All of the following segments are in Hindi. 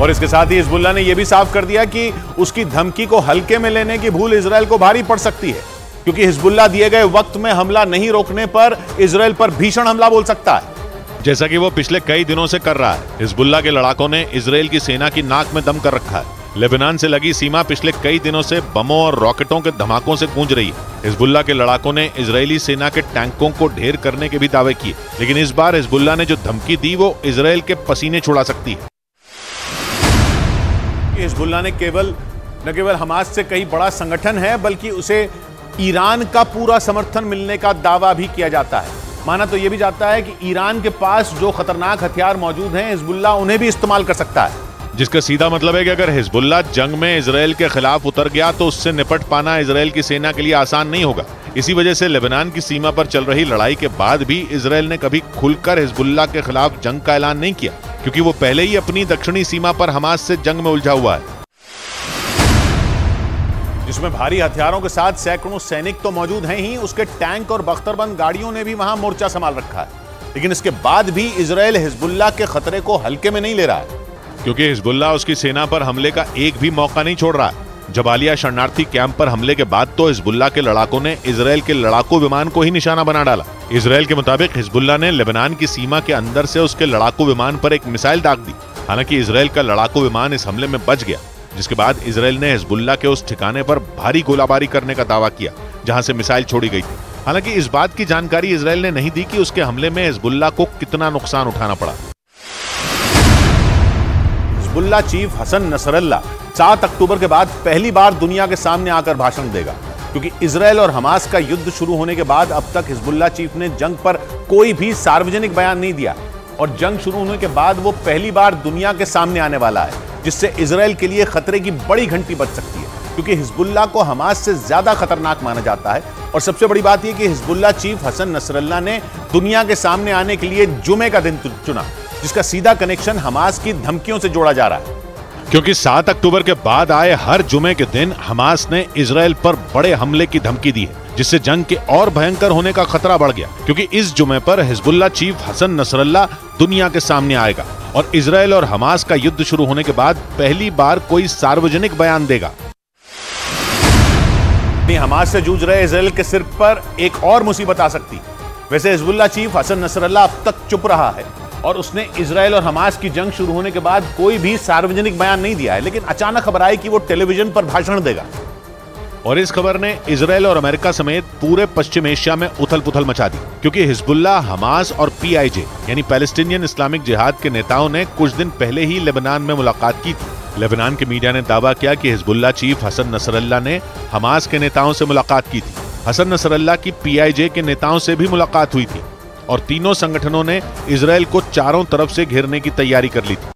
और इसके साथ ही हिजबुल्ला ने यह भी साफ़ कर दिया कि उसकी धमकी को हल्के में लेने की भूल इसराइल को भारी पड़ सकती है, क्योंकि हिजबुल्ला दिए गए वक्त में हमला नहीं रोकने पर इसराइल पर भीषण हमला बोल सकता है। जैसा कि वो पिछले कई दिनों से कर रहा है हिजबुल्ला के लड़ाकों ने इसराइल की सेना की नाक में दम कर रखा है। लेबनान से लगी सीमा पिछले कई दिनों से बमों और रॉकेटों के धमाकों से गूंज रही है। हिजबुल्ला के लड़ाकों ने इजरायली सेना के टैंकों को ढेर करने के भी दावे किए, लेकिन इस बार हिजबुल्ला ने जो धमकी दी, वो इसराइल के पसीने छुड़ा सकती है। हिजबुल्ला ने केवल, न केवल हमास से कई बड़ा संगठन है, बल्कि उसे ईरान का पूरा समर्थन मिलने का दावा भी किया जाता है। माना तो यह भी जाता है कि ईरान के पास जो खतरनाक हथियार मौजूद हैं हिजबुल्ला उन्हें भी इस्तेमाल कर सकता है। जिसका सीधा मतलब है कि अगर हिजबुल्ला जंग में इसराइल के खिलाफ उतर गया तो उससे निपट पाना इसराइल की सेना के लिए आसान नहीं होगा। इसी वजह से लेबनान की सीमा पर चल रही लड़ाई के बाद भी इसराइल ने कभी खुलकर हिजबुल्ला के खिलाफ जंग का ऐलान नहीं किया। क्योंकि वो पहले ही अपनी दक्षिणी सीमा पर हमास से जंग में उलझा हुआ है। जिसमें भारी हथियारों के साथ सैकड़ों सैनिक तो मौजूद हैं ही उसके टैंक और बख्तरबंद गाड़ियों ने भी वहाँ मोर्चा संभाल रखा है। लेकिन इसके बाद भी इसराइल हिजबुल्ला के खतरे को हल्के में नहीं ले रहा है। क्योंकि हिजबुल्ला उसकी सेना पर हमले का एक भी मौका नहीं छोड़ रहा। है जबालिया शरणार्थी कैंप पर हमले के बाद तो हिजबुल्ला के लड़ाकों ने इसराइल के लड़ाकू विमान को ही निशाना बना डाला। इसराइल के मुताबिक हिजबुल्ला ने लेबनान की सीमा के अंदर से उसके लड़ाकू विमान पर एक मिसाइल दाग दी। हालाँकि इसराइल का लड़ाकू विमान इस हमले में बच गया, जिसके बाद इसराइल ने हिजबुल्ला के उस ठिकाने पर भारी गोलाबारी करने का दावा किया, जहाँ से मिसाइल छोड़ी गई थी। हालाँकि इस बात की जानकारी इसराइल ने नहीं दी कि उसके हमले में हिजबुल्ला को कितना नुकसान उठाना पड़ा। हिजबुल्ला चीफ हसन नसरल्ला सात अक्टूबर के बाद पहली बार दुनिया के सामने आकर भाषण देगा। क्योंकि इसराइल और हमास का युद्ध शुरू होने के बाद अब तक हिजबुल्ला चीफ ने जंग पर कोई भी सार्वजनिक बयान नहीं दिया। और जंग शुरू होने के बाद वो पहली बार दुनिया के सामने आने वाला है, जिससे इसराइल के लिए खतरे की बड़ी घंटी बच सकती है। क्योंकि हिजबुल्ला को हमास से ज़्यादा खतरनाक माना जाता है। और सबसे बड़ी बात यह कि हिजबुल्ला चीफ हसन नसरल्ला ने दुनिया के सामने आने के लिए जुमे का दिन चुना, जिसका सीधा कनेक्शन हमास की धमकियों से जोड़ा जा रहा है। क्योंकि 7 अक्टूबर के बाद आए हर जुमे के दिन हमास ने इसराइल पर बड़े हमले की धमकी दी है, जिससे जंग के और भयंकर होने का खतरा बढ़ गया। क्योंकि इस जुमे पर हिजबुल्ला चीफ हसन नसरल्ला दुनिया के सामने आएगा और इसराइल और हमास का युद्ध शुरू होने के बाद पहली बार कोई सार्वजनिक बयान देगा। हमास से जूझ रहे इसराइल के सिर पर एक और मुसीबत आ सकती। वैसे हिजबुल्ला चीफ हसन नसरल्ला अब तक चुप रहा है। और उसने इसराइल और हमास की जंग शुरू होने के बाद कोई भी सार्वजनिक बयान नहीं दिया है, लेकिन अचानक खबर आई कि वो टेलीविज़न पर भाषण देगा। और इस खबर ने इसराइल और अमेरिका समेत पूरे पश्चिम एशिया में उथल पुथल मचा दी, क्योंकि हिजबुल्ला हमास और पीआईजे, यानी पैलेस्टीनियन इस्लामिक जिहाद के नेताओं ने कुछ दिन पहले ही लेबनान में मुलाकात की थी। लेबनान के मीडिया ने दावा किया कि हिजबुल्ला चीफ हसन नसरल्ला ने हमास के नेताओं से मुलाकात की थी। हसन नसरल्ला की पीआईजे के नेताओं से भी मुलाकात हुई थी। और तीनों संगठनों ने इसराइल को चारों तरफ़ से घेरने की तैयारी कर ली थी।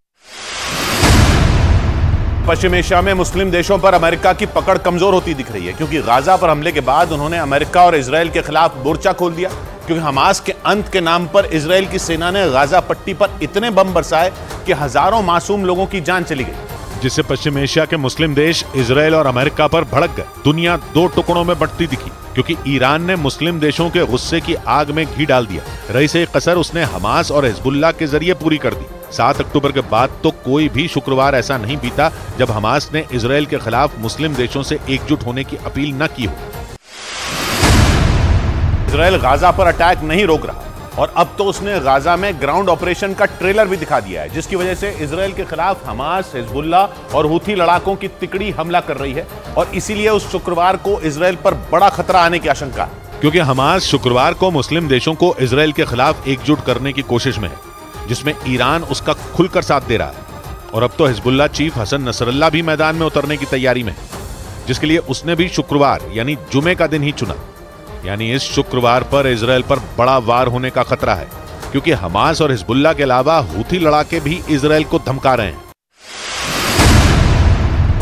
पश्चिम एशिया में मुस्लिम देशों पर अमेरिका की पकड़ कमज़ोर होती दिख रही है, क्योंकि गाजा पर हमले के बाद उन्होंने अमेरिका और इसराइल के खिलाफ मोर्चा खोल दिया, क्योंकि हमास के अंत के नाम पर इसराइल की सेना ने गाजा पट्टी पर इतने बम बरसाए कि हज़ारों मासूम लोगों की जान चली गई। जिससे पश्चिम एशिया के मुस्लिम देश इसराइल और अमेरिका पर भड़क गए। दुनिया दो टुकड़ों में बढ़ती दिखी, क्योंकि ईरान ने मुस्लिम देशों के गुस्से की आग में घी डाल दिया। रही से कसर उसने हमास और हिजबुल्ला के ज़रिए पूरी कर दी। सात अक्टूबर के बाद तो कोई भी शुक्रवार ऐसा नहीं बीता जब हमास ने इसराइल के खिलाफ मुस्लिम देशों से एकजुट होने की अपील न की हो। इसराइल गाजा पर अटैक नहीं रोक रहा। और अब तो उसने गाजा में ग्राउंड ऑपरेशन का ट्रेलर भी दिखा दिया है, जिसकी वजह से इसराइल के खिलाफ हमास हिजबुल्ला और हुथी लड़ाकों की तिकड़ी हमला कर रही है और इसीलिए उस शुक्रवार को इसराइल पर बड़ा खतरा आने की आशंका है। क्योंकि हमास शुक्रवार को मुस्लिम देशों को इसराइल के खिलाफ एकजुट करने की कोशिश में है, जिसमें ईरान उसका खुलकर साथ दे रहा है। और अब तो हिजबुल्ला चीफ हसन नसरल्ला भी मैदान में उतरने की तैयारी में है, जिसके लिए उसने भी शुक्रवार, यानी जुमे का दिन ही चुना। यानी इस शुक्रवार पर इसराइल पर बड़ा वार होने का खतरा है, क्योंकि हमास और हिजबुल्ला के अलावा हूथी लड़ाके भी इसराइल को धमका रहे हैं।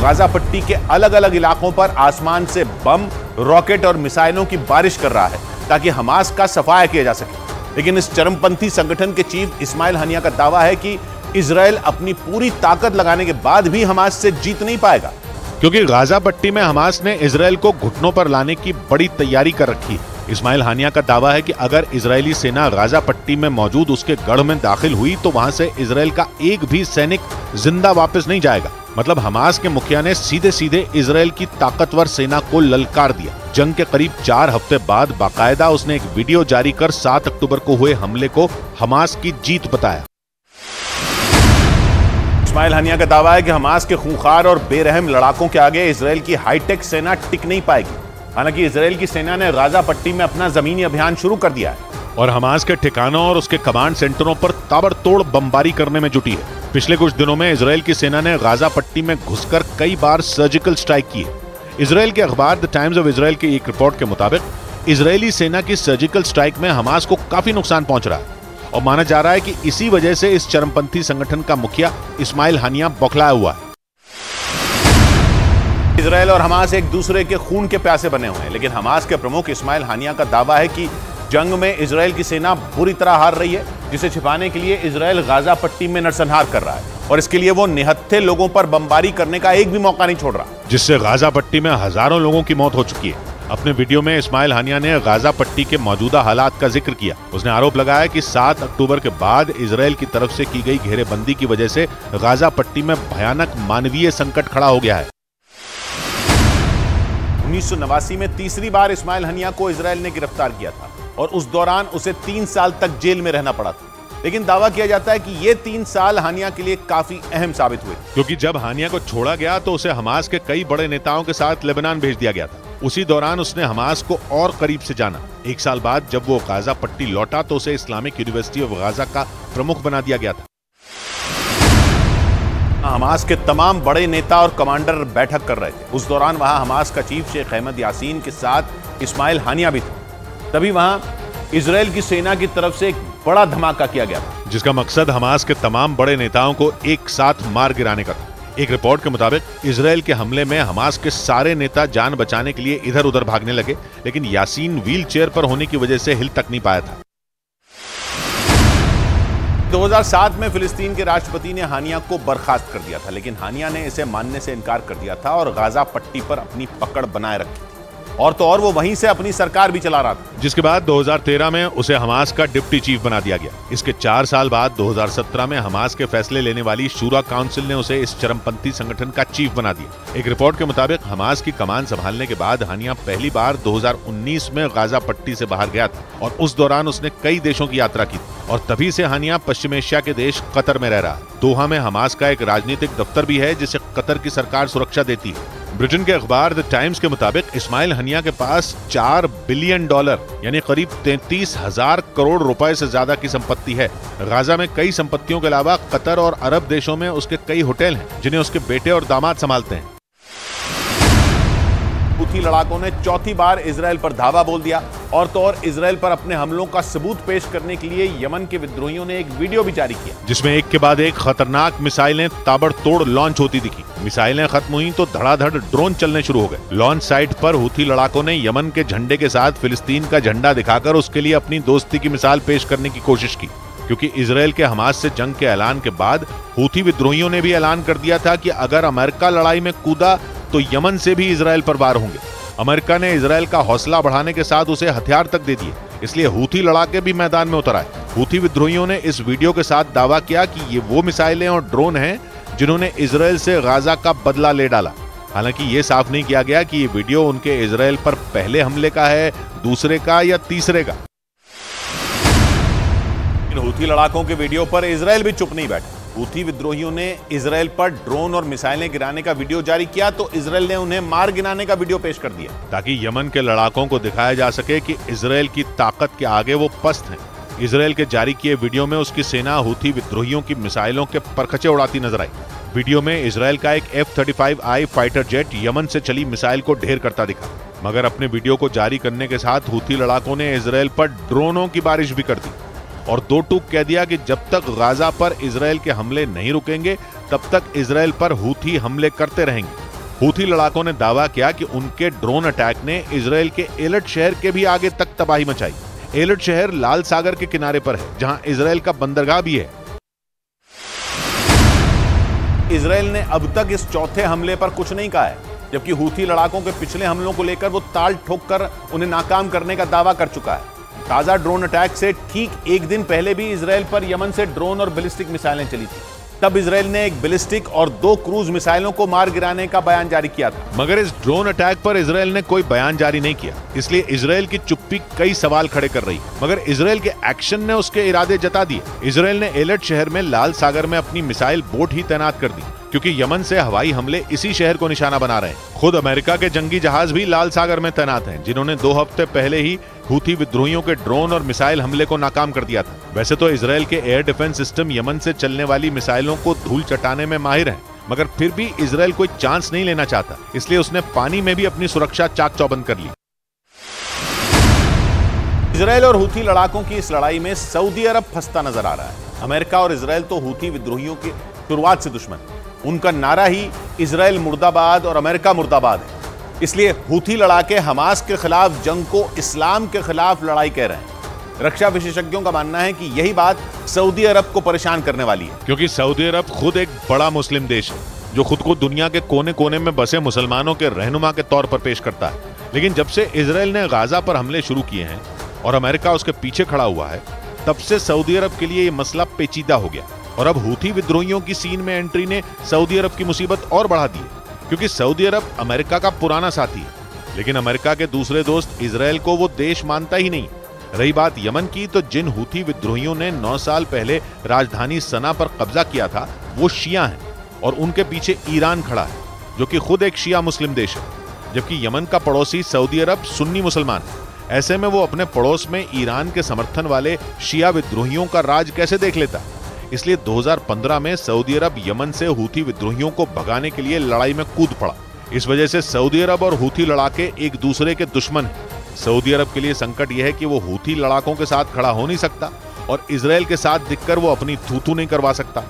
गाजा पट्टी के अलग अलग इलाकों पर आसमान से बम, रॉकेट और मिसाइलों की बारिश कर रहा है, ताकि हमास का सफाया किया जा सके। लेकिन इस चरमपंथी संगठन के चीफ इस्माइल हनिया का दावा है कि इसराइल अपनी पूरी ताकत लगाने के बाद भी हमास से जीत नहीं पाएगा। क्योंकि गाजा पट्टी में हमास ने इसराइल को घुटनों पर लाने की बड़ी तैयारी कर रखी। है इस्माइल हानिया का दावा है कि अगर इजरायली सेना गाजा पट्टी में मौजूद उसके गढ़ में दाखिल हुई तो वहाँ से इसराइल का एक भी सैनिक ज़िंदा वापस नहीं जाएगा। मतलब हमास के मुखिया ने सीधे सीधे इसराइल की ताकतवर सेना को ललकार दिया। जंग के करीब चार हफ़्ते बाद बाकायदा उसने एक वीडियो जारी कर 7 अक्टूबर को हुए हमले को हमास की जीत बताया। इस्माइल हनिया का दावा है कि हमास के खूंखार और बेरहम लड़ाकों के आगे इसराइल की हाईटेक सेना टिक नहीं पाएगी। हालाँकि इसराइल की सेना ने गाजा पट्टी में अपना जमीनी अभियान शुरू कर दिया है और हमास के ठिकानों और उसके कमांड सेंटरों पर ताबड़तोड़ बमबारी करने में जुटी है। पिछले कुछ दिनों में इसराइल की सेना ने गाजा पट्टी में घुसकर कई बार सर्जिकल स्ट्राइक की है इसराइल के अखबार द टाइम्स ऑफ़ इसराइल की एक रिपोर्ट के मुताबिक, इसराइली सेना की सर्जिकल स्ट्राइक में हमास को काफ़ी नुकसान पहुँच रहा है। और माना जा रहा है कि इसी वजह से इस चरमपंथी संगठन का मुखिया इस्माइल हानिया बौखलाया हुआ है। इसराइल और हमास एक दूसरे के खून के प्यासे बने हुए हैं, लेकिन हमास के प्रमुख इस्माइल हानिया का दावा है कि जंग में इसराइल की सेना बुरी तरह हार रही है, जिसे छिपाने के लिए इसराइल गाजा पट्टी में नरसंहार कर रहा है, और इसके लिए वो निहत्थे लोगों पर बमबारी करने का एक भी मौका नहीं छोड़ रहा। जिससे गाजा पट्टी में हज़ारों लोगों की मौत हो चुकी है। अपने वीडियो में इस्माइल हानिया ने गाजा पट्टी के मौजूदा हालात का ज़िक्र किया। उसने आरोप लगाया कि 7 अक्टूबर के बाद इसराइल की तरफ़ से की गई घेरेबंदी की वजह से गाजा पट्टी में भयानक मानवीय संकट खड़ा हो गया है। उन्नीस सौ नवासी में तीसरी बार इस्माइल हनिया को इसराइल ने गिरफ़्तार किया था और उस दौरान उसे तीन साल तक जेल में रहना पड़ा था। लेकिन दावा किया जाता है कि ये तीन साल हानिया के लिए काफ़ी अहम साबित हुए। क्योंकि जब हानिया को छोड़ा गया तो उसे हमास के कई बड़े नेताओं के साथ लेबनान भेज दिया गया था। उसी दौरान उसने हमास को और करीब से जाना। एक साल बाद जब वो गाजा पट्टी लौटा तो उसे इस्लामिक यूनिवर्सिटी ऑफ़ गाजा का प्रमुख बना दिया गया था। हमास के तमाम बड़े नेता और कमांडर बैठक कर रहे थे। उस दौरान वहाँ हमास का चीफ शेख अहमद यासीन के साथ इस्माइल हानिया भी था। तभी वहाँ इसराइल की सेना की तरफ़ से एक बड़ा धमाका किया गया था। जिसका मकसद हमास के तमाम बड़े नेताओं को एक साथ मार गिराने का था। एक रिपोर्ट के मुताबिक इसराइल के हमले में हमास के सारे नेता जान बचाने के लिए इधर उधर भागने लगे लेकिन यासीन व्हील चेयर पर होने की वजह से हिल तक नहीं पाया था। 2007 में फिलिस्तीन के राष्ट्रपति ने हानिया को बर्खास्त कर दिया था लेकिन हानिया ने इसे मानने से इनकार कर दिया था और गाजा पट्टी पर अपनी पकड़ बनाए रखी। और तो और वो वहीं से अपनी सरकार भी चला रहा था। जिसके बाद 2013 में उसे हमास का डिप्टी चीफ बना दिया गया। इसके चार साल बाद 2017 में हमास के फैसले लेने वाली शूरा काउंसिल ने उसे इस चरमपंथी संगठन का चीफ बना दिया। एक रिपोर्ट के मुताबिक हमास की कमान संभालने के बाद हानिया पहली बार 2019 में गाजा पट्टी से बाहर गया था और उस दौरान उसने कई देशों की यात्रा की और तभी से हानिया पश्चिम एशिया के देश कतर में रह रहा दोहा में हमास का एक राजनीतिक दफ्तर भी है जिसे कतर की सरकार सुरक्षा देती है। ब्रिटेन के अखबार द टाइम्स के मुताबिक इस्माइल हनिया के पास चार बिलियन डॉलर, यानी करीब तैतीस हज़ार करोड़ रुपए से ज़्यादा की संपत्ति है। गाजा में कई संपत्तियों के अलावा कतर और अरब देशों में उसके कई होटल हैं, जिन्हें उसके बेटे और दामाद संभालते हैं। लड़ाकों ने चौथी बार इसराइल पर धावा बोल दिया। और तो और इसराइल पर अपने हमलों का सबूत पेश करने के लिए यमन के विद्रोहियों ने एक वीडियो भी जारी किया। जिसमें एक के बाद एक खतरनाक मिसाइलें ताबड़तोड़ लॉन्च होती दिखी। मिसाइलें खत्म हुई तो धड़ाधड़ ड्रोन चलने शुरू हो गए। लॉन्च साइट पर हुथी लड़ाकों ने यमन के झंडे के साथ फिलिस्तीन का झंडा दिखाकर उसके लिए अपनी दोस्ती की मिसाल पेश करने की कोशिश की। क्योंकि इसराइल के हमास से जंग के ऐलान के बाद हूथी विद्रोहियों ने भी ऐलान कर दिया था कि अगर अमेरिका लड़ाई में कूदा तो यमन से भी इसराइल पर वार होंगे। अमेरिका ने इसराइल का हौसला बढ़ाने के साथ उसे हथियार तक दे दिए, इसलिए हूथी लड़ाके भी मैदान में उतर आए। हूथी विद्रोहियों ने इस वीडियो के साथ दावा किया कि ये वो मिसाइलें और ड्रोन हैं जिन्होंने इसराइल से गाजा का बदला ले डाला। हालाँकि ये साफ़ नहीं किया गया कि ये वीडियो उनके इसराइल पर पहले हमले का है, दूसरे का या तीसरे का। इन हूथी लड़ाकों के वीडियो पर इसराइल भी चुप नहीं बैठा। हूथी विद्रोहियों ने इसराइल पर ड्रोन और मिसाइलें गिराने का वीडियो जारी किया तो इसराइल ने उन्हें मार गिराने का वीडियो पेश कर दिया। ताकि यमन के लड़ाकों को दिखाया जा सके कि इसराइल की ताकत के आगे वो पस्त हैं। इसराइल के जारी किए वीडियो में उसकी सेना हूथी विद्रोहियों की मिसाइलों के परखचे उड़ाती नज़र आई। वीडियो में इसराइल का एक F thirty five I fighter jet Yemen से चली मिसाइल को ढेर करता दिखा। मगर अपने वीडियो को जारी करने के साथ हूथी लड़ाकों ने इसराइल पर ड्रोनों की बारिश भी कर दी। और दो टूक कह दिया कि जब तक गाजा पर इसराइल के हमले नहीं रुकेंगे, तब तक इसराइल पर हूथी हमले करते रहेंगे। हूथी लड़ाकों ने दावा किया कि उनके ड्रोन अटैक ने इसराइल के एलट शहर के भी आगे तक तबाही मचाई। एलट शहर लाल सागर के किनारे पर है, जहाँ इसराइल का बंदरगाह भी है। इसराइल ने अब तक इस चौथे हमले पर कुछ नहीं कहा है, जबकि हूथी लड़ाकों के पिछले हमलों को लेकर वो ताल ठोक कर उन्हें नाकाम करने का दावा कर चुका है। ताज़ा ड्रोन अटैक से ठीक एक दिन पहले भी इसराइल पर यमन से ड्रोन और बैलिस्टिक मिसाइलें चली थी। तब इसराइल ने एक बैलिस्टिक और दो क्रूज मिसाइलों को मार गिराने का बयान जारी किया था। मगर इस ड्रोन अटैक पर इसराइल ने कोई बयान जारी नहीं किया। इसलिए इसराइल की चुप्पी कई सवाल खड़े कर रही। मगर इसराइल के एक्शन ने उसके इरादे जता दिए। इसराइल ने एलर्ट शहर में लाल सागर में अपनी मिसाइल बोट ही तैनात कर दी। क्योंकि यमन से हवाई हमले इसी शहर को निशाना बना रहे हैं। खुद अमेरिका के जंगी जहाज़ भी लाल सागर में तैनात हैं, जिन्होंने दो हफ़्ते पहले ही हूथी विद्रोहियों के ड्रोन और मिसाइल हमले को नाकाम कर दिया था। वैसे तो इसराइल के एयर डिफेंस सिस्टम यमन से चलने वाली मिसाइलों को धूल चटाने में माहिर है, मगर फिर भी इसराइल कोई चांस नहीं लेना चाहता। इसलिए उसने पानी में भी अपनी सुरक्षा चाक चौबंद कर ली। इसराइल और हूथी लड़ाकों की इस लड़ाई में सऊदी अरब फंसता नज़र आ रहा है। अमेरिका और इसराइल तो हूथी विद्रोहियों की शुरुआत से दुश्मन उनका नारा ही इसराइल मुर्दाबाद और अमेरिका मुर्दाबाद है। इसलिए हूथी लड़ाके हमास के खिलाफ, जंग को इस्लाम के खिलाफ लड़ाई कह रहे हैं। रक्षा विशेषज्ञों का मानना है कि यही बात सऊदी अरब को परेशान करने वाली है। क्योंकि सऊदी अरब खुद एक बड़ा मुस्लिम देश है, जो खुद को दुनिया के कोने कोने में बसे मुसलमानों के रहनुमा के तौर पर पेश करता है। लेकिन जब से इसराइल ने गाजा पर हमले शुरू किए हैं और अमेरिका उसके पीछे खड़ा हुआ है, तब से सऊदी अरब के लिए यह मसला पेचीदा हो गया। और अब हूथी विद्रोहियों की सीन में एंट्री ने सऊदी अरब की मुसीबत और बढ़ा दी, क्योंकि सऊदी अरब अमेरिका का पुराना साथी है। लेकिन अमेरिका के दूसरे दोस्त इसराइल को वो देश मानता ही नहीं। रही बात यमन की तो जिन हूथी विद्रोहियों ने नौ साल पहले राजधानी सना पर कब्जा किया था, वो शिया हैं और उनके पीछे ईरान खड़ा है, जो कि खुद एक शिया मुस्लिम देश है। जबकि यमन का पड़ोसी सऊदी अरब सुन्नी मुसलमान है। ऐसे में वो अपने पड़ोस में ईरान के समर्थन वाले शिया विद्रोहियों का राज कैसे देख लेता? इसलिए 2015 में सऊदी अरब यमन से हूथी विद्रोहियों को भगाने के लिए लड़ाई में कूद पड़ा। इस वजह से सऊदी अरब और हूथी लड़ाके एक दूसरे के दुश्मन हैं। सऊदी अरब के लिए संकट यह है कि वो हूथी लड़ाकों के साथ खड़ा हो नहीं सकता और इसराइल के साथ दिखकर वो अपनी थूथू नहीं करवा सकता।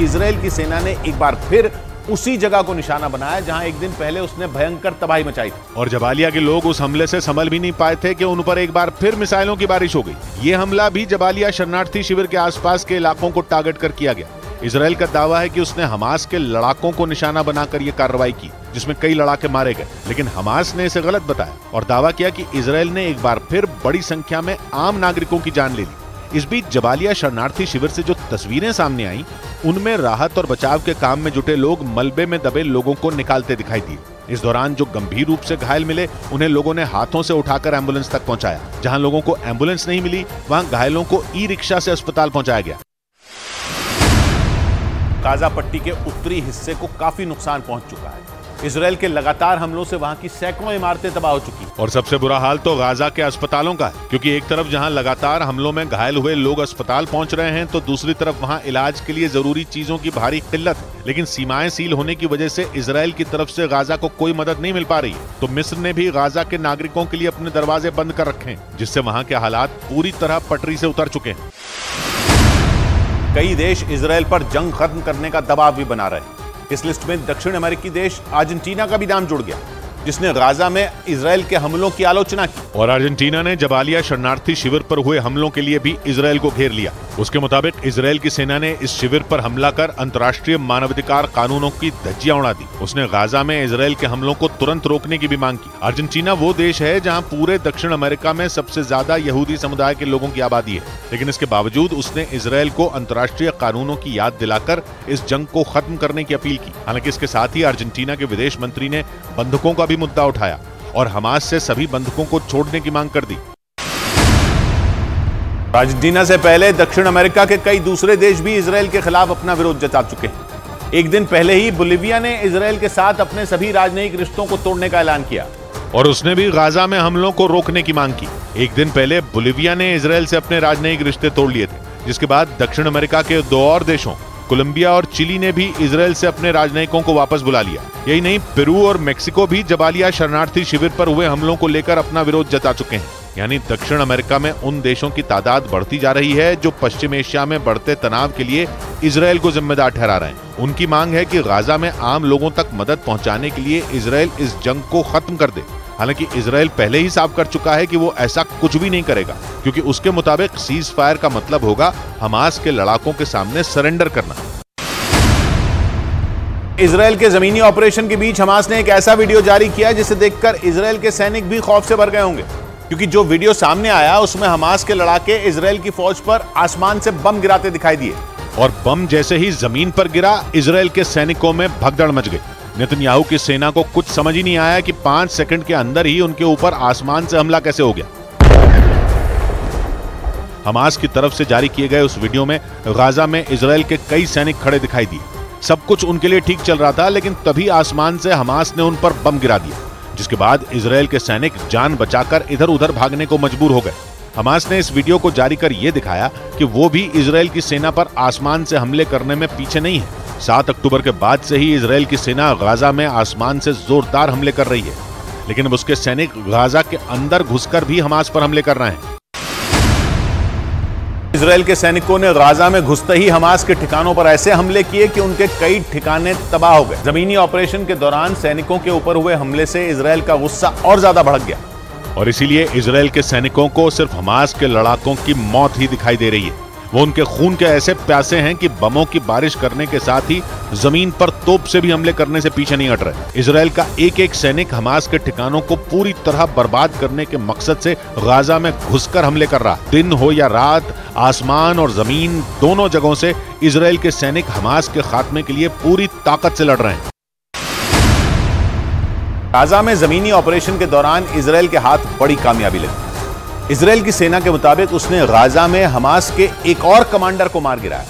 इसराइल की सेना ने एक बार फिर उसी जगह को निशाना बनाया जहाँ एक दिन पहले उसने भयंकर तबाही मचाई थी। और जबालिया के लोग उस हमले से संभल भी नहीं पाए थे कि उन पर एक बार फिर मिसाइलों की बारिश हो गई। ये हमला भी जबालिया शरणार्थी शिविर के आसपास के इलाकों को टारगेट कर किया गया। इसराइल का दावा है कि उसने हमास के लड़ाकों को निशाना बनाकर यह कार्रवाई की, जिसमें कई लड़ाके मारे गए। लेकिन हमास ने इसे गलत बताया और दावा किया कि इसराइल ने एक बार फिर बड़ी संख्या में आम नागरिकों की जान ले ली। इस बीच जबालिया शरणार्थी शिविर से जो तस्वीरें सामने आई, उनमें राहत और बचाव के काम में जुटे लोग मलबे में दबे लोगों को निकालते दिखाई दिए। इस दौरान जो गंभीर रूप से घायल मिले, उन्हें लोगों ने हाथों से उठाकर एंबुलेंस तक पहुँचाया। जहाँ लोगों को एंबुलेंस नहीं मिली, वहाँ घायलों को ई रिक्शा से अस्पताल पहुँचाया गया। गाजा पट्टी के उत्तरी हिस्से को काफ़ी नुकसान पहुँच चुका है। इसराइल के लगातार हमलों से वहाँ की सैकड़ों इमारतें तबाह हो चुकी। और सबसे बुरा हाल तो गाजा के अस्पतालों का है क्योंकि एक तरफ़ जहाँ लगातार हमलों में घायल हुए लोग अस्पताल पहुँच रहे हैं तो दूसरी तरफ़ वहाँ इलाज के लिए ज़रूरी चीज़ों की भारी किल्लत लेकिन सीमाएँ सील होने की वजह से इसराइल की तरफ़ से गाजा को कोई मदद नहीं मिल पा रही तो मिस्र ने भी गाजा के नागरिकों के लिए अपने दरवाजे बंद कर रखे हैं जिससे वहाँ के हालात पूरी तरह पटरी से उतर चुके हैं। कई देश इसराइल पर जंग खत्म करने का दबाव भी बना रहे हैं। इस लिस्ट में दक्षिण अमेरिकी देश अर्जेंटीना का भी नाम जुड़ गया। जिसने गाजा में इसराइल के हमलों की आलोचना की। और अर्जेंटीना ने जबालिया शरणार्थी शिविर पर हुए हमलों के लिए भी इसराइल को घेर लिया। उसके मुताबिक इसराइल की सेना ने इस शिविर पर हमला कर अंतर्राष्ट्रीय मानवाधिकार कानूनों की धज्जियाँ उड़ा दी। उसने गाजा में इसराइल के हमलों को तुरंत रोकने की भी मांग की। अर्जेंटीना वो देश है जहाँ पूरे दक्षिण अमेरिका में सबसे ज़्यादा यहूदी समुदाय के लोगों की आबादी है। लेकिन इसके बावजूद उसने इसराइल को अंतर्राष्ट्रीय कानूनों की याद दिलाकर इस जंग को खत्म करने की अपील की। हालाँकि इसके साथ ही अर्जेंटीना के विदेश मंत्री ने बंधकों का भी मुद्दा उठाया और हमास से सभी बंधकों को छोड़ने की मांग कर दी। अर्जेंटीना से पहले दक्षिण अमेरिका के कई दूसरे देश भी इसराइल के खिलाफ अपना विरोध जता चुके हैं। एक दिन पहले ही बोलिविया ने इसराइल के साथ अपने सभी राजनयिक रिश्तों को तोड़ने का ऐलान किया। और उसने भी गाजा में हमलों को रोकने की मांग की। एक दिन पहले बोलिविया ने इसराइल से अपने राजनयिक रिश्ते तोड़ लिए थे जिसके बाद दक्षिण अमेरिका के दो और देशों कोलंबिया और चिली ने भी इसराइल से अपने राजनयिकों को वापस बुला लिया। यही नहीं, पेरू और मेक्सिको भी जबालिया शरणार्थी शिविर पर हुए हमलों को लेकर अपना विरोध जता चुके हैं। यानी दक्षिण अमेरिका में उन देशों की तादाद बढ़ती जा रही है जो पश्चिम एशिया में बढ़ते तनाव के लिए इसराइल को जिम्मेदार ठहरा रहे हैं। उनकी मांग है कि गाजा में आम लोगों तक मदद पहुँचाने के लिए इसराइल इस जंग को खत्म कर दे। हालाँकि इसराइल पहले ही साफ़ कर चुका है कि वो ऐसा कुछ भी नहीं करेगा क्योंकि उसके मुताबिक सीज फायर का मतलब होगा हमास के लड़ाकों के सामने सरेंडर करना। इसराइल के जमीनी ऑपरेशन के बीच हमास ने एक ऐसा वीडियो जारी किया जिसे देखकर इसराइल के सैनिक भी खौफ से भर गए होंगे क्योंकि जो वीडियो सामने आया उसमें हमास के लड़ाके इसराइल की फौज पर आसमान से बम गिराते दिखाई दिए। और बम जैसे ही ज़मीन पर गिरा इसराइल के सैनिकों में भगदड़ मच गई। नेतन्याहू की सेना को कुछ समझ ही नहीं आया कि पाँच सेकंड के अंदर ही उनके ऊपर आसमान से हमला कैसे हो गया। हमास की तरफ़ से जारी किए गए उस वीडियो में गाजा में इसराइल के कई सैनिक खड़े दिखाई दिए। सब कुछ उनके लिए ठीक चल रहा था, लेकिन तभी आसमान से हमास ने उन पर बम गिरा दिया, जिसके बाद इसराइल के सैनिक जान बचाकर इधर उधर भागने को मजबूर हो गए। हमास ने इस वीडियो को जारी कर यह दिखाया कि वो भी इसराइल की सेना पर आसमान से हमले करने में पीछे नहीं है। सात अक्टूबर के बाद से ही इसराइल की सेना गाजा में आसमान से जोरदार हमले कर रही है। लेकिन अब उसके सैनिक गाजा के अंदर घुसकर भी हमास पर हमले कर रहे हैं। इसराइल के सैनिकों ने गाजा में घुसते ही हमास के ठिकानों पर ऐसे हमले किए कि उनके कई ठिकाने तबाह हो गए। जमीनी ऑपरेशन के दौरान सैनिकों के ऊपर हुए हमले से इसराइल का गुस्सा और ज़्यादा भड़क गया। और इसीलिए इसराइल के सैनिकों को सिर्फ़ हमास के लड़ाकों की मौत ही दिखाई दे रही है। वो उनके खून के ऐसे प्यासे हैं कि बमों की बारिश करने के साथ ही ज़मीन पर तोप से भी हमले करने से पीछे नहीं हट रहे। इसराइल का एक एक सैनिक हमास के ठिकानों को पूरी तरह बर्बाद करने के मकसद से गाजा में घुसकर हमले कर रहा। दिन हो या रात, आसमान और ज़मीन दोनों जगहों से इसराइल के सैनिक हमास के खात्मे के लिए पूरी ताकत से लड़ रहे हैं। गाजा में जमीनी ऑपरेशन के दौरान इसराइल के हाथ बड़ी कामयाबी लगी। इसराइल की सेना के मुताबिक उसने गाजा में हमास के एक और कमांडर को मार गिराया।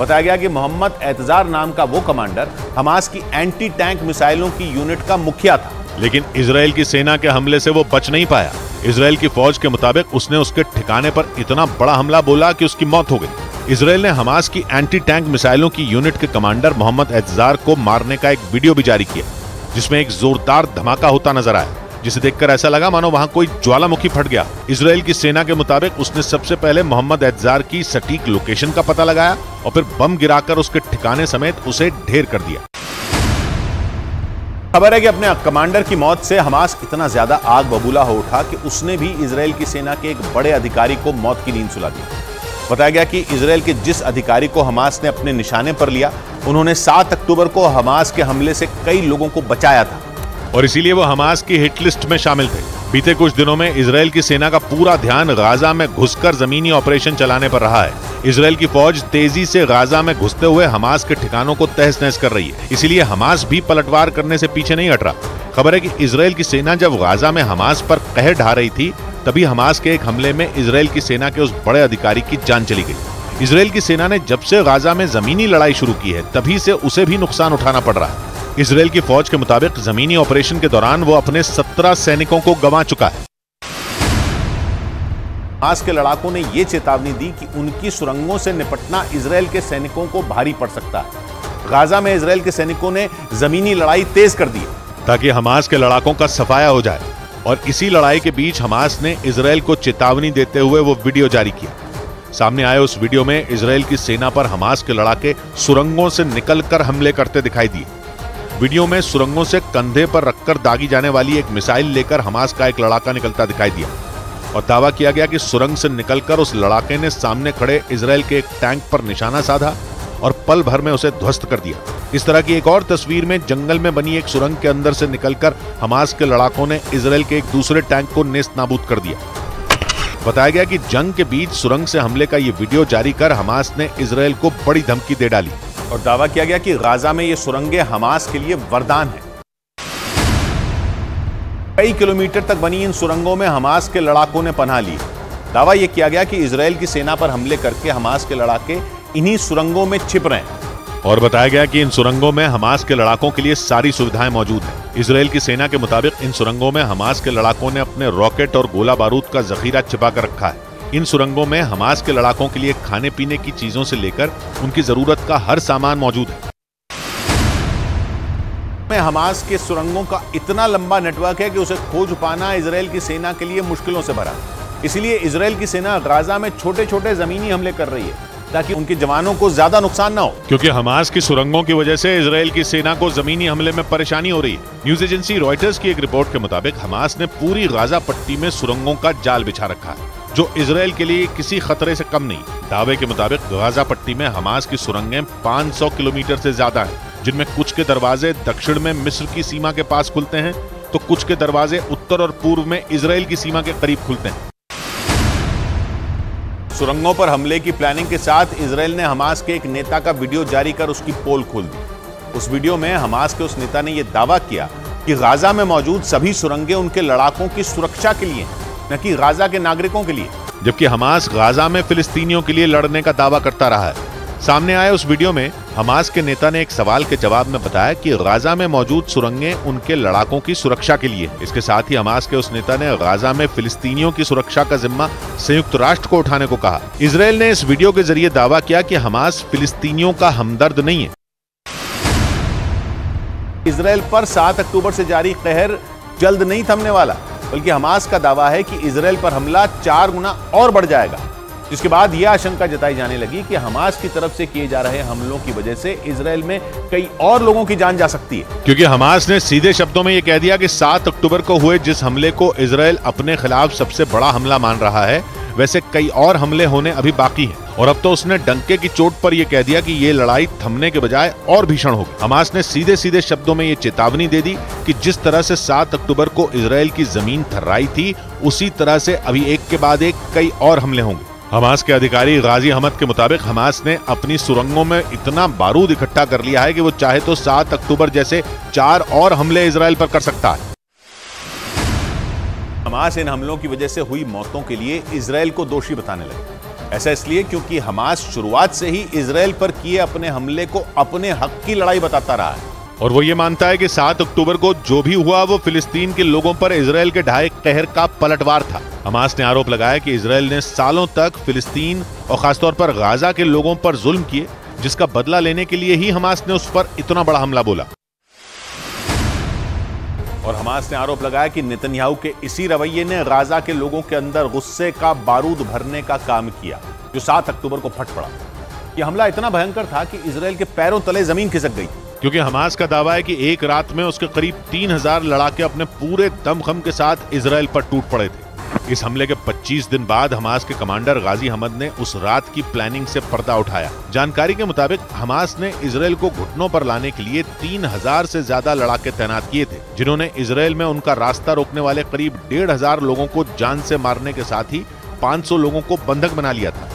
बताया गया कि मोहम्मद एतजार नाम का वो कमांडर हमास की एंटी टैंक मिसाइलों की यूनिट का मुखिया था। लेकिन इसराइल की सेना के हमले से वो बच नहीं पाया। इसराइल की फौज के मुताबिक उसने उसके ठिकाने पर इतना बड़ा हमला बोला कि उसकी मौत हो गई। इसराइल ने हमास की एंटी टैंक मिसाइलों की यूनिट के कमांडर मोहम्मद एतजार को मारने का एक वीडियो भी जारी किया, जिसमें एक जोरदार धमाका होता नज़र आया। जिसे देखकर ऐसा लगा मानो वहाँ कोई ज्वालामुखी फट गया। इसराइल की सेना के मुताबिक उसने सबसे पहले मोहम्मद एतजार की सटीक लोकेशन का पता लगाया और फिर बम गिराकर उसके ठिकाने समेत उसे ढेर कर दिया। खबर है कि अपने कमांडर की मौत से हमास इतना ज़्यादा आग बबूला हो उठा कि उसने भी इसराइल की सेना के एक बड़े अधिकारी को मौत की नींद सुला दी। बताया गया कि इसराइल के जिस अधिकारी को हमास ने अपने निशाने पर लिया, उन्होंने 7 अक्टूबर को हमास के हमले से कई लोगों को बचाया था। और इसीलिए वो हमास की हिट लिस्ट में शामिल थे। बीते कुछ दिनों में इसराइल की सेना का पूरा ध्यान गाजा में घुसकर जमीनी ऑपरेशन चलाने पर रहा है। इसराइल की फौज तेज़ी से गाजा में घुसते हुए हमास के ठिकानों को तहस नहस कर रही है। इसीलिए हमास भी पलटवार करने से पीछे नहीं हट रहा। खबर है कि इसराइल की सेना जब गाजा में हमास पर कहर ढा रही थी, तभी हमास के एक हमले में इसराइल की सेना के उस बड़े अधिकारी की जान चली गई। इसराइल की सेना ने जब से गाजा में जमीनी लड़ाई शुरू की है, तभी से उसे भी नुकसान उठाना पड़ रहा है। इसराइल की फौज के मुताबिक जमीनी ऑपरेशन के दौरान वो अपने 17 सैनिकों को गंवा चुका है। हमास के लड़ाकों ने यह चेतावनी दी कि उनकी सुरंगों से निपटना इसराइल के सैनिकों को भारी पड़ सकता है। गाजा में इसराइल के सैनिकों ने जमीनी लड़ाई तेज कर दी। ताकि हमास के लड़ाकों का सफाया हो जाए। और इसी लड़ाई के बीच हमास ने इसराइल को चेतावनी देते हुए वो वीडियो जारी किया। सामने आए उस वीडियो में इसराइल की सेना पर हमास के लड़ाके सुरंगों से निकलकर हमले करते दिखाई दिए। वीडियो में सुरंगों से कंधे पर रखकर दागी जाने वाली एक मिसाइल लेकर हमास का एक लड़ाका निकलता दिखाई दिया और दावा किया गया कि सुरंग से निकलकर उस लड़ाके ने सामने खड़े इसराइल के एक टैंक पर निशाना साधा और पल भर में उसे ध्वस्त कर दिया। इस तरह की एक और तस्वीर में जंगल में बनी एक सुरंग के अंदर से निकलकर हमास के लड़ाकों ने इसराइल के एक दूसरे टैंक को नेस्त नाबूद कर दिया। बताया गया कि जंग के बीच सुरंग से हमले का ये वीडियो जारी कर हमास ने इसराइल को बड़ी धमकी दे डाली। और दावा किया गया कि गाजा में ये सुरंगें हमास के लिए वरदान है। कई किलोमीटर तक बनी इन सुरंगों में हमास के लड़ाकों ने पनाह ली। दावा यह किया गया कि इसराइल की सेना पर हमले करके हमास के लड़ाके इन्हीं सुरंगों में छिप रहे हैं। और बताया गया कि इन सुरंगों में हमास के लड़ाकों के लिए सारी सुविधाएँ मौजूद हैं। इसराइल की सेना के मुताबिक इन सुरंगों में हमास के लड़ाकों ने अपने रॉकेट और गोला बारूद का जखीरा छिपा कर रखा है। इन सुरंगों में हमास के लड़ाकों के लिए खाने पीने की चीज़ों से लेकर उनकी ज़रूरत का हर सामान मौजूद है। में हमास के सुरंगों का इतना लंबा नेटवर्क है कि उसे खोज पाना इसराइल की सेना के लिए मुश्किलों से भरा। इसलिए इसराइल की सेना गाजा में छोटे छोटे जमीनी हमले कर रही है ताकि उनके जवानों को ज़्यादा नुकसान ना हो। क्योंकि हमास की सुरंगों की वजह से इसराइल की सेना को जमीनी हमले में परेशानी हो रही है। न्यूज़ एजेंसी रॉयटर्स की एक रिपोर्ट के मुताबिक हमास ने पूरी गाजा पट्टी में सुरंगों का जाल बिछा रखा है। जो इसराइल के लिए किसी खतरे से कम नहीं। दावे के मुताबिक गाजा पट्टी में हमास की सुरंगें 500 किलोमीटर से ज़्यादा हैं, जिनमें कुछ के दरवाजे दक्षिण में मिस्र की सीमा के पास खुलते हैं तो कुछ के दरवाजे उत्तर और पूर्व में इसराइल की सीमा के करीब खुलते हैं। सुरंगों पर हमले की प्लानिंग के साथ इसराइल ने हमास के एक नेता का वीडियो जारी कर उसकी पोल खोल दी। उस वीडियो में हमास के उस नेता ने यह दावा किया कि गाजा में मौजूद सभी सुरंगें उनके लड़ाकों की सुरक्षा के लिए न कि गाजा के नागरिकों के लिए। जबकि हमास गाजा में फिलिस्तीनियों के लिए लड़ने का दावा करता रहा है। सामने आए उस वीडियो में हमास के नेता ने एक सवाल के जवाब में बताया कि गाजा में मौजूद सुरंगें उनके लड़ाकों की सुरक्षा के लिए। इसके साथ ही हमास के उस नेता ने गाजा में फिलिस्तीनियों की सुरक्षा का जिम्मा संयुक्त राष्ट्र को उठाने को कहा। इसराइल ने इस वीडियो के ज़रिए दावा किया कि हमास फिलिस्तीनियों का हमदर्द नहीं है। इसराइल पर 7 अक्टूबर से जारी कहर जल्द नहीं थमने वाला, बल्कि हमास का दावा है कि इसराइल पर हमला चार गुना और बढ़ जाएगा। जिसके बाद यह आशंका जताई जाने लगी कि हमास की तरफ़ से किए जा रहे हमलों की वजह से इसराइल में कई और लोगों की जान जा सकती है। क्योंकि हमास ने सीधे शब्दों में यह कह दिया कि 7 अक्टूबर को हुए जिस हमले को इसराइल अपने खिलाफ सबसे बड़ा हमला मान रहा है वैसे कई और हमले होने अभी बाकी हैं। और अब तो उसने डंके की चोट पर यह कह दिया कि ये लड़ाई थमने के बजाय और भीषण होगी हमास ने सीधे सीधे शब्दों में ये चेतावनी दे दी कि जिस तरह से 7 अक्टूबर को इसराइल की ज़मीन थर्राई थी, उसी तरह से अभी एक के बाद एक कई और हमले होंगे। हमास के अधिकारी गाजी अहमद के मुताबिक हमास ने अपनी सुरंगों में इतना बारूद इकट्ठा कर लिया है कि वो चाहे तो 7 अक्टूबर जैसे चार और हमले इसराइल पर कर सकता है। हमास इन हमलों की वजह से हुई मौतों के लिए इसराइल को दोषी बताने लगे। ऐसा इसलिए क्योंकि हमास शुरुआत से ही इसराइल पर किए अपने हमले को अपने हक की लड़ाई बताता रहा है। और वो ये मानता है कि 7 अक्टूबर को जो भी हुआ, वो फिलिस्तीन के लोगों पर इसराइल के ढाई कहर का पलटवार था। हमास ने आरोप लगाया कि इसराइल ने सालों तक फिलिस्तीन और खासतौर पर गाजा के लोगों पर जुल्म किए, जिसका बदला लेने के लिए ही हमास ने उस पर इतना बड़ा हमला बोला। और हमास ने आरोप लगाया कि नितन्याहू के इसी रवैये ने गाजा के लोगों के अंदर गुस्से का बारूद भरने का काम किया, जो 7 अक्टूबर को फट पड़ा। यह हमला इतना भयंकर था कि इसराइल के पैरों तले ज़मीन खिसक गई। क्योंकि हमास का दावा है कि एक रात में उसके करीब तीन हज़ार लड़ाके अपने पूरे दमखम के साथ इसराइल पर टूट पड़े थे। इस हमले के 25 दिन बाद हमास के कमांडर गाजी अहमद ने उस रात की प्लानिंग से पर्दा उठाया। जानकारी के मुताबिक, हमास ने इसराइल को घुटनों पर लाने के लिए तीन हज़ार से ज़्यादा लड़ाके तैनात किए थे, जिन्होंने इसराइल में उनका रास्ता रोकने वाले करीब डेढ़ हज़ार लोगों को जान से मारने के साथ ही 500 लोगों को बंधक बना लिया था।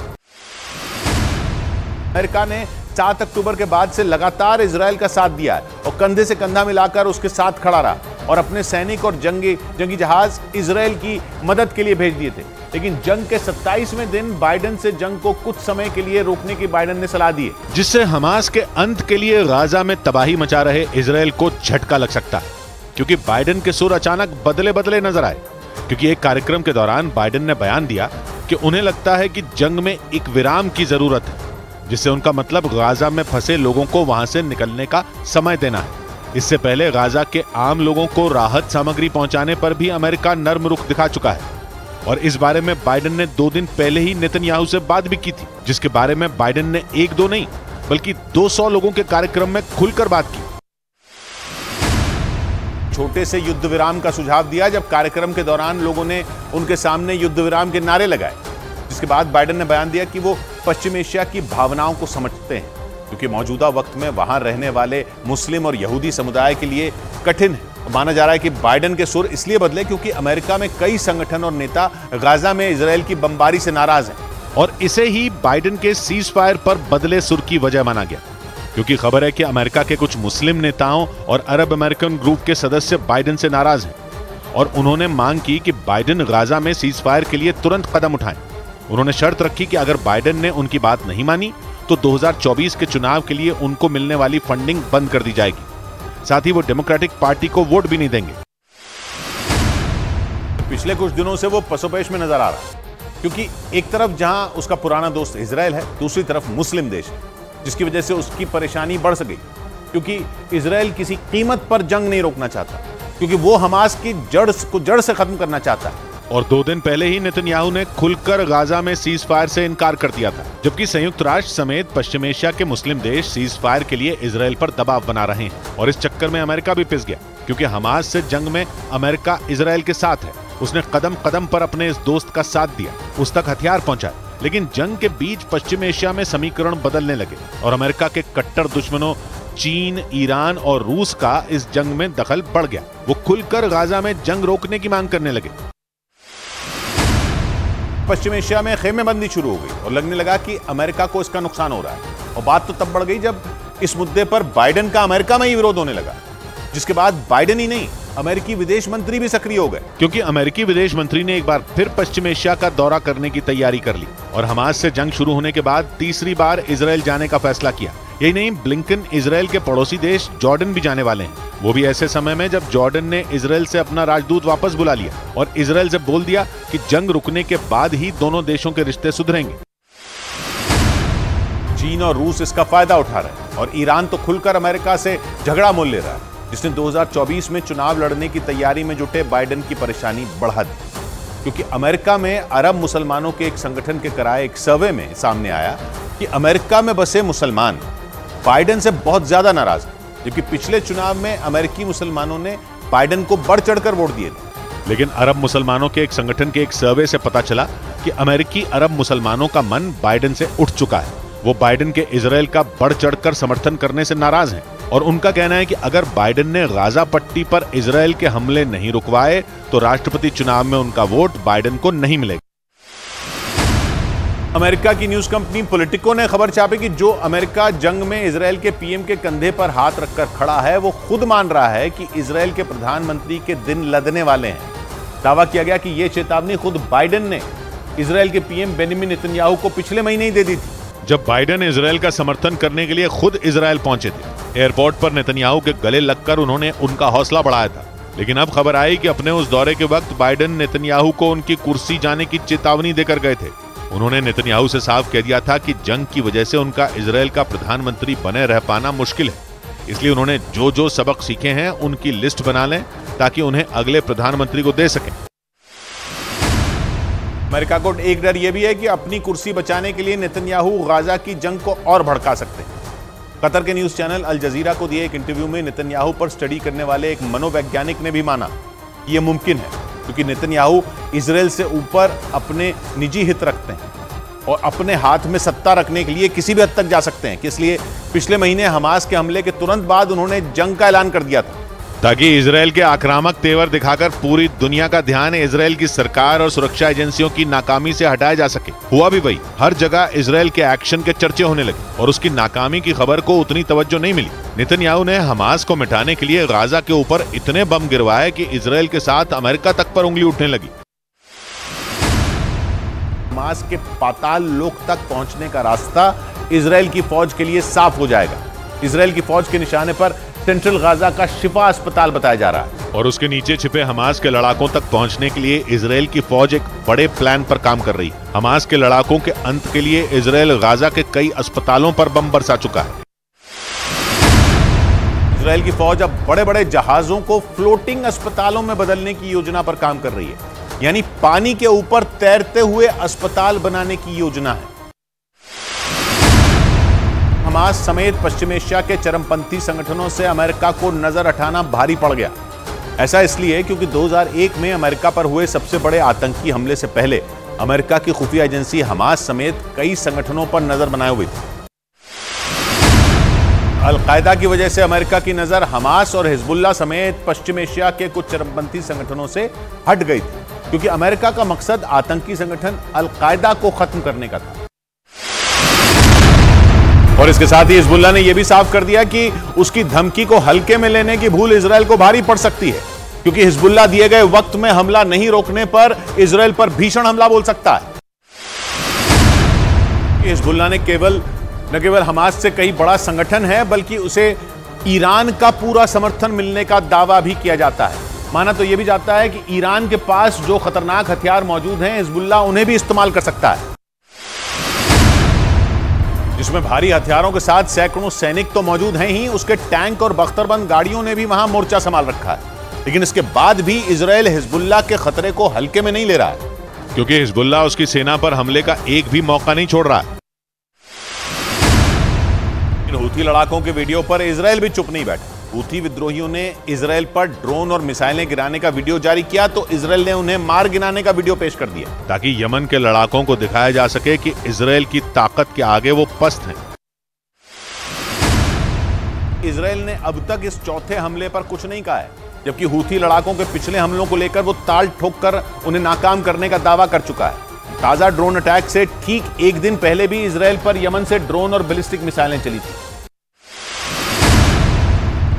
अमेरिका ने 7 अक्टूबर के बाद से लगातार इसराइल का साथ दिया और कंधे से कंधा मिलाकर उसके साथ खड़ा रहा। और अपने सैनिक और जंगी जंगी जहाज़ इसराइल की मदद के लिए भेज दिए थे। लेकिन जंग के 27वें दिन बाइडेन से जंग को कुछ समय के लिए रोकने की बाइडेन ने सलाह दी जिससे हमास के अंत के लिए गाजा में तबाही मचा रहे इसराइल को झटका लग सकता। है क्योंकि बाइडेन के सुर अचानक बदले बदले नज़र आए। क्योंकि एक कार्यक्रम के दौरान बाइडेन ने बयान दिया कि उन्हें लगता है कि जंग में एक विराम की ज़रूरत है, जिससे उनका मतलब गाजा में फंसे लोगों को वहाँ से निकलने का समय देना है। इससे पहले गाजा के आम लोगों को राहत सामग्री पहुँचाने पर भी अमेरिका नर्म रुख दिखा चुका है। और इस बारे में बाइडेन ने दो दिन पहले ही नेतन्याहू से बात भी की थी, जिसके बारे में बाइडेन ने एक दो नहीं, बल्कि 200 लोगों के कार्यक्रम में खुलकर बात की। छोटे से युद्ध विराम का सुझाव दिया जब कार्यक्रम के दौरान लोगों ने उनके सामने युद्ध विराम के नारे लगाए, जिसके बाद बाइडेन ने बयान दिया कि वो पश्चिम एशिया की भावनाओं को समझते हैं। क्योंकि मौजूदा वक्त में वहाँ रहने वाले मुस्लिम और यहूदी समुदाय के लिए कठिन है माना जा रहा है कि बाइडन के सुर इसलिए बदले क्योंकि अमेरिका में कई संगठन और नेता गाजा में इसराइल की बमबारी से नाराज़ हैं। और इसे ही बाइडन के सीज फायर पर बदले सुर की वजह माना गया। क्योंकि खबर है कि अमेरिका के कुछ मुस्लिम नेताओं और अरब अमेरिकन ग्रुप के सदस्य बाइडन से नाराज़ हैं। और उन्होंने मांग की कि बाइडेन गाजा में सीज फायर के लिए तुरंत कदम उठाएँ। उन्होंने शर्त रखी कि अगर बाइडन ने उनकी बात नहीं मानी तो 2024 के चुनाव के लिए उनको मिलने वाली फंडिंग बंद कर दी जाएगी। साथ ही वो डेमोक्रेटिक पार्टी को वोट भी नहीं देंगे। पिछले कुछ दिनों से वो पसोपेश में नज़र आ रहा है, क्योंकि एक तरफ़ जहाँ उसका पुराना दोस्त इसराइल है, दूसरी तरफ़ मुस्लिम देश है, जिसकी वजह से उसकी परेशानी बढ़ सकी। क्योंकि इसराइल किसी कीमत पर जंग नहीं रोकना चाहता, क्योंकि वो हमास की जड़ को जड़ से खत्म करना चाहता है। और दो दिन पहले ही नेतन्याहू ने खुलकर गाजा में सीज फायर से इनकार कर दिया था, जबकि संयुक्त राष्ट्र समेत पश्चिम एशिया के मुस्लिम देश सीज फायर के लिए इसराइल पर दबाव बना रहे हैं और इस चक्कर में अमेरिका भी पिस गया, क्योंकि हमास से जंग में अमेरिका इसराइल के साथ है। उसने कदम कदम पर अपने इस दोस्त का साथ दिया, उस तक हथियार पहुँचाए, लेकिन जंग के बीच पश्चिम एशिया में समीकरण बदलने लगे और अमेरिका के कट्टर दुश्मनों चीन, ईरान और रूस का इस जंग में दखल बढ़ गया। वो खुलकर गाजा में जंग रोकने की मांग करने लगे। पश्चिम एशिया में खेमेबंदी शुरू हो गई और लगने लगा कि अमेरिका को इसका नुकसान हो रहा है। और बात तो तब बढ़ गई जब इस मुद्दे पर बाइडेन का अमेरिका में ही विरोध होने लगा, जिसके बाद बाइडेन ही नहीं, अमेरिकी विदेश मंत्री भी सक्रिय हो गए। क्योंकि अमेरिकी विदेश मंत्री ने एक बार फिर पश्चिम एशिया का दौरा करने की तैयारी कर ली और हमास से जंग शुरू होने के बाद तीसरी बार इसराइल जाने का फैसला किया। यही नहीं, ब्लिंकन इसराइल के पड़ोसी देश जॉर्डन भी जाने वाले हैं। वो भी ऐसे समय में जब जॉर्डन ने इसराइल से अपना राजदूत वापस बुला लिया और इसराइल से बोल दिया कि जंग रुकने के बाद ही दोनों देशों के रिश्ते सुधरेंगे। चीन और रूस इसका फ़ायदा उठा रहे हैं और ईरान तो खुलकर अमेरिका से झगड़ा मोल ले रहा है, जिसने 2024 में चुनाव लड़ने की तैयारी में जुटे बाइडेन की परेशानी बढ़ा दी। क्योंकि अमेरिका में अरब मुसलमानों के एक संगठन के कराए एक सर्वे में सामने आया कि अमेरिका में बसे मुसलमान बाइडेन से बहुत ज़्यादा नाराज़ है, जबकि पिछले चुनाव में अमेरिकी मुसलमानों ने बाइडेन को बढ़ चढ़कर वोट दिए थे। लेकिन अरब मुसलमानों के एक संगठन के एक सर्वे से पता चला कि अमेरिकी अरब मुसलमानों का मन बाइडेन से उठ चुका है। वो बाइडेन के इसराइल का बढ़ चढ़कर समर्थन करने से नाराज़ हैं और उनका कहना है कि अगर बाइडेन ने गाजा पट्टी पर इसराइल के हमले नहीं रुकवाए तो राष्ट्रपति चुनाव में उनका वोट बाइडेन को नहीं मिलेगा। अमेरिका की न्यूज़ कंपनी पोलिटिको ने खबर छापी कि जो अमेरिका जंग में इसराइल के पीएम के कंधे पर हाथ रखकर खड़ा है, वो खुद मान रहा है कि इसराइल के प्रधानमंत्री के दिन लदने वाले हैं। दावा किया गया कि यह चेतावनी खुद बाइडेन ने इसराइल के पीएम बेनिमिन नेतन्याहू को पिछले महीने ही दे दी थी। जब बाइडेन इसराइल का समर्थन करने के लिए खुद इसराइल पहुँचे थे, एयरपोर्ट पर नेतन्याहू के गले लगकर उन्होंने उनका हौसला बढ़ाया था। लेकिन अब खबर आई कि अपने उस दौरे के वक्त बाइडेन नेतन्याहू को उनकी कुर्सी जाने की चेतावनी देकर गए थे। उन्होंने नेतन्याहू से साफ़ कह दिया था कि जंग की वजह से उनका इसराइल का प्रधानमंत्री बने रह पाना मुश्किल है। इसलिए उन्होंने जो जो सबक सीखे हैं, उनकी लिस्ट बना लें, ताकि उन्हें अगले प्रधानमंत्री को दे सकें। अमेरिका को एक डर यह भी है कि अपनी कुर्सी बचाने के लिए नेतन्याहू गाजा की जंग को और भड़का सकते हैं। कतर के न्यूज़ चैनल अल जजीरा को दिए एक इंटरव्यू में नेतन्याहू पर स्टडी करने वाले एक मनोवैज्ञानिक ने भी माना कि यह मुमकिन है। क्योंकि नितिनयाहू इसराइल से ऊपर अपने निजी हित रखते हैं और अपने हाथ में सत्ता रखने के लिए किसी भी हद तक जा सकते हैं। इसलिए पिछले महीने हमास के हमले के तुरंत बाद उन्होंने जंग का ऐलान कर दिया था। ताकि इसराइल के आक्रामक तेवर दिखाकर पूरी दुनिया का ध्यान इसराइल की सरकार और सुरक्षा एजेंसियों की नाकामी से हटाया जा सके। हुआ भी वही। हर जगह इसराइल के एक्शन के चर्चे होने लगे और उसकी नाकामी की खबर को उतनी तवज्जो नहीं मिली। नितनयाहू ने हमास को मिटाने के लिए गाजा के ऊपर इतने बम गिरवाए कि इसराइल के साथ अमेरिका तक पर उंगली उठने लगी। हमास के पाताल लोक तक पहुँचने का रास्ता इसराइल की फौज के लिए साफ़ हो जाएगा। इसराइल की फौज के निशाने पर सेंट्रल गाजा का शिफा अस्पताल बताया जा रहा है। और उसके नीचे छिपे हमास के लड़ाकों तक पहुँचने के लिए इसराइल की फौज एक बड़े प्लान पर काम कर रही। है हमास के लड़ाकों के अंत के लिए इसराइल गाजा के कई अस्पतालों पर बम बरसा चुका है। इसराइल की फौज अब बड़े बड़े जहाजों को फ्लोटिंग अस्पतालों में बदलने की योजना पर काम कर रही है। यानी पानी के ऊपर तैरते हुए अस्पताल बनाने की योजना है। हमास समेत पश्चिम एशिया के चरमपंथी संगठनों से अमेरिका को नज़र हटाना भारी पड़ गया। ऐसा इसलिए क्योंकि 2001 में अमेरिका पर हुए सबसे बड़े आतंकी हमले से पहले अमेरिका की खुफिया एजेंसी हमास समेत कई संगठनों पर नज़र बनाए हुई थी। अलकायदा की वजह से अमेरिका की नज़र हमास और हिजबुल्ला समेत पश्चिम एशिया के कुछ चरमपंथी संगठनों से हट गई थी, क्योंकि अमेरिका का मकसद आतंकी संगठन अलकायदा को खत्म करने का था। और इसके साथ ही हिजबुल्ला ने यह भी साफ़ कर दिया कि उसकी धमकी को हल्के में लेने की भूल इसराइल को भारी पड़ सकती है, क्योंकि हिजबुल्ला दिए गए वक्त में हमला नहीं रोकने पर इसराइल पर भीषण हमला बोल सकता है। हिजबुल्ला ने केवल, न केवल हमास से कई बड़ा संगठन है, बल्कि उसे ईरान का पूरा समर्थन मिलने का दावा भी किया जाता है। माना तो यह भी जाता है कि ईरान के पास जो खतरनाक हथियार मौजूद हैं हिजबुल्ला उन्हें भी इस्तेमाल कर सकता है। जिसमें भारी हथियारों के साथ सैकड़ों सैनिक तो मौजूद हैं ही। उसके टैंक और बख्तरबंद गाड़ियों ने भी वहाँ मोर्चा संभाल रखा है। लेकिन इसके बाद भी इसराइल हिजबुल्ला के खतरे को हल्के में नहीं ले रहा है। क्योंकि हिजबुल्ला उसकी सेना पर हमले का एक भी मौका नहीं छोड़ रहा। है हूथी लड़ाकों के वीडियो पर इसराइल भी चुप नहीं बैठा। हूथी विद्रोहियों ने इसराइल पर ड्रोन और मिसाइलें गिराने का वीडियो जारी किया तो इसराइल ने उन्हें मार गिराने का वीडियो पेश कर दिया। ताकि यमन के लड़ाकों को दिखाया जा सके कि इसराइल की ताकत के आगे वो पस्त हैं। इसराइल ने अब तक इस चौथे हमले पर कुछ नहीं कहा है जबकि हूथी लड़ाकों के पिछले हमलों को लेकर वो ताल ठोक कर उन्हें नाकाम करने का दावा कर चुका है। ताज़ा ड्रोन अटैक से ठीक एक दिन पहले भी इसराइल पर यमन से ड्रोन और बैलिस्टिक मिसाइलें चली थी।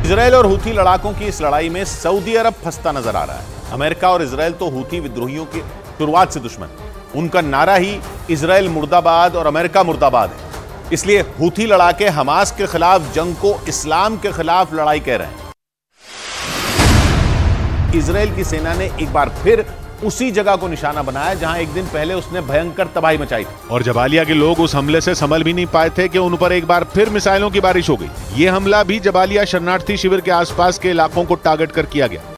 इसराइल और हूथी लड़ाकों की इस लड़ाई में सऊदी अरब फंसता नज़र आ रहा है। अमेरिका और इसराइल तो हूथी विद्रोहियों के शुरुआत से दुश्मन उनका नारा ही इसराइल मुर्दाबाद और अमेरिका मुर्दाबाद है। इसलिए हूथी लड़ाके हमास के खिलाफ, जंग को इस्लाम के खिलाफ लड़ाई कह रहे हैं। इसराइल की सेना ने एक बार फिर उसी जगह को निशाना बनाया जहाँ एक दिन पहले उसने भयंकर तबाही मचाई थी। और जबालिया के लोग उस हमले से संभल भी नहीं पाए थे कि उन पर एक बार फिर मिसाइलों की बारिश हो गई। ये हमला भी जबालिया शरणार्थी शिविर के आसपास के इलाकों को टारगेट कर किया गया।